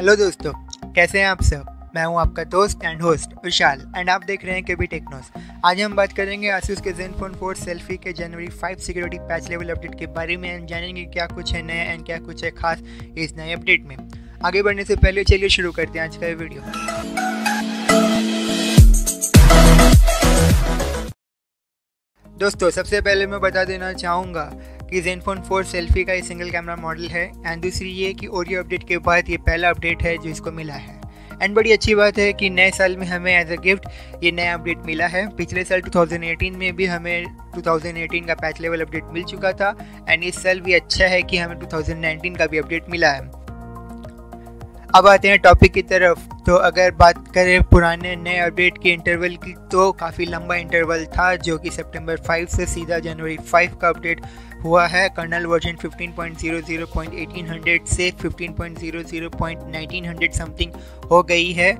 Hello दोस्तों, कैसे हैं आप सब? मैं हूँ आपका दोस्त एंड होस्ट विशाल एंड आप देख रहे हैं केबी टेक्नोस आज हम बात करेंगे आसूस के Zenfone 4 सेल्फी के जनवरी 5 सिक्योरिटी पैच लेवल अपडेट के बारे में एंड जानेंगे क्या कुछ है नया एंड क्या कुछ है खास इस नए अपडेट में। आगे बढ़ने से पहले चलिए शुरू करते हैं आज का वीडियो दोस्तों, सबसे पहले मैं बता देना चाहूँगा कि Zenfone 4 सेल्फी का ये सिंगल कैमरा मॉडल है एंड दूसरी ये कि ओरियो अपडेट के बाद ये पहला अपडेट है जो इसको मिला है। एंड बड़ी अच्छी बात है कि नए साल में हमें एज अ गिफ्ट ये नया अपडेट मिला है। पिछले साल 2018 में भी हमें 2018 का पैच लेवल अपडेट मिल चुका था एंड इस साल भी अच्छा है कि हमें 2019 का भी अपडेट मिला है। अब आते हैं टॉपिक की तरफ़। तो अगर बात करें पुराने नए अपडेट के इंटरवल की तो काफ़ी लंबा इंटरवल था, जो कि सितंबर 5 से सीधा जनवरी 5 का अपडेट हुआ है। कर्नल वर्जन 15.00.1800 से 15.00.1900 समथिंग हो गई है,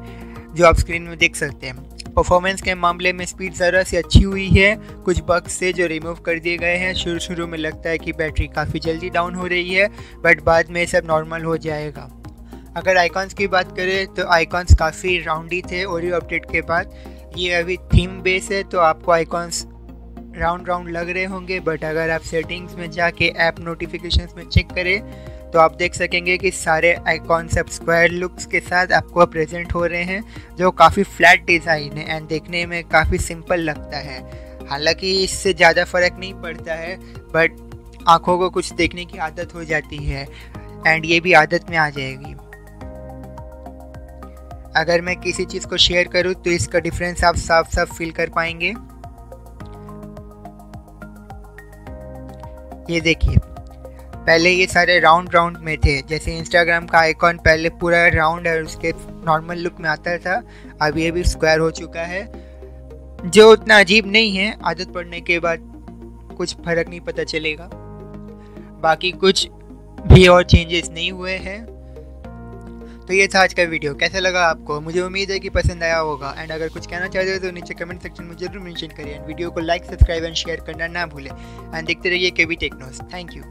जो आप स्क्रीन में देख सकते हैं। परफॉर्मेंस के मामले में स्पीड ज़रा सी अच्छी हुई है। कुछ बग्स से जो रिमूव कर दिए गए हैं। शुरू शुरू में लगता है कि बैटरी काफ़ी जल्दी डाउन हो रही है बट बाद में सब नॉर्मल हो जाएगा। अगर आइकॉन्स की बात करें तो आइकॉन्स काफ़ी राउंडी थे ओरियो अपडेट के बाद। ये अभी थीम बेस है तो आपको आइकॉन्स राउंड राउंड लग रहे होंगे बट अगर आप सेटिंग्स में जाके ऐप नोटिफिकेशन में चेक करें तो आप देख सकेंगे कि सारे आइकॉन सब स्क्वायर लुक्स के साथ आपको प्रेजेंट हो रहे हैं, जो काफ़ी फ्लैट डिज़ाइन है एंड देखने में काफ़ी सिंपल लगता है। हालाँकि इससे ज़्यादा फ़र्क नहीं पड़ता है बट आँखों को कुछ देखने की आदत हो जाती है एंड ये भी आदत में आ जाएगी। अगर मैं किसी चीज़ को शेयर करूँ तो इसका डिफरेंस आप साफ़ साफ़ फील कर पाएँगे। ये देखिए, पहले ये सारे राउंड राउंड में थे। जैसे इंस्टाग्राम का आइकॉन पहले पूरा राउंड और उसके नॉर्मल लुक में आता था। अब ये भी स्क्वायर हो चुका है। जो उतना अजीब नहीं है, आदत पड़ने के बाद कुछ फ़र्क नहीं पता चलेगा। बाकी कुछ भी और चेंजेस नहीं हुए हैं। तो ये था आज का वीडियो। कैसा लगा आपको? मुझे उम्मीद है कि पसंद आया होगा। एंड अगर कुछ कहना चाहते हो तो नीचे कमेंट सेक्शन में ज़रूर मेंशन करिए। एंड वीडियो को लाइक सब्सक्राइब एंड शेयर करना ना भूलें। एंड देखते रहिए के वी टेक्नोस थैंक यू